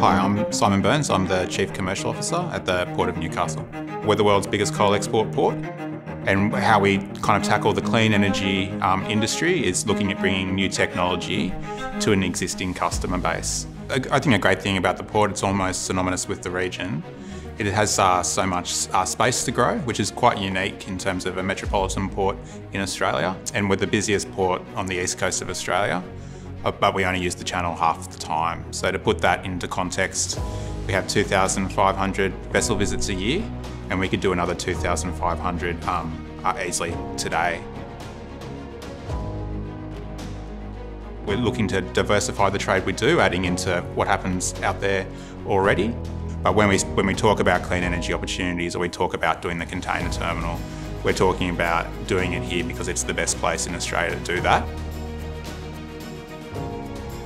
Hi, I'm Simon Burns. I'm the Chief Commercial Officer at the Port of Newcastle. We're the world's biggest coal export port and how we kind of tackle the clean energy um, industry is looking at bringing new technology to an existing customer base. I think a great thing about the port, it's almost synonymous with the region. It has uh, so much uh, space to grow, which is quite unique in terms of a metropolitan port in Australia. And we're the busiest port on the east coast of Australia. But we only use the channel half the time. So to put that into context, we have 2,500 vessel visits a year, and we could do another 2,500 um, uh, easily today. We're looking to diversify the trade we do, adding into what happens out there already. But when we, when we talk about clean energy opportunities or we talk about doing the container terminal, we're talking about doing it here because it's the best place in Australia to do that.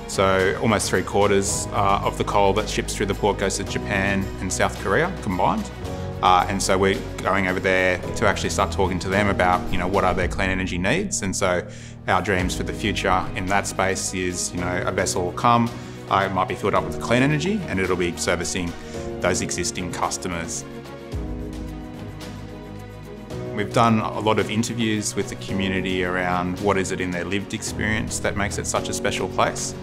So almost three quarters uh, of the coal that ships through the port goes to Japan and South Korea combined. Uh, and so we're going over there to actually start talking to them about, you know, what are their clean energy needs. And so our dreams for the future in that space is, you know, a vessel will come, uh, it might be filled up with clean energy and it'll be servicing those existing customers. We've done a lot of interviews with the community around what is it in their lived experience that makes it such a special place.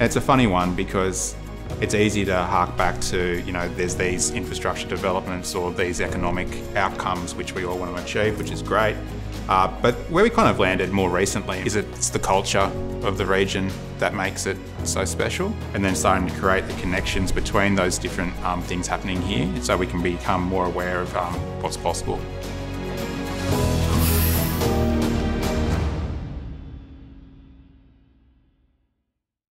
It's a funny one because it's easy to hark back to, you know, there's these infrastructure developments or these economic outcomes which we all want to achieve, which is great. Uh, but where we kind of landed more recently is it's the culture of the region that makes it so special. And then starting to create the connections between those different um, things happening here so we can become more aware of um, what's possible.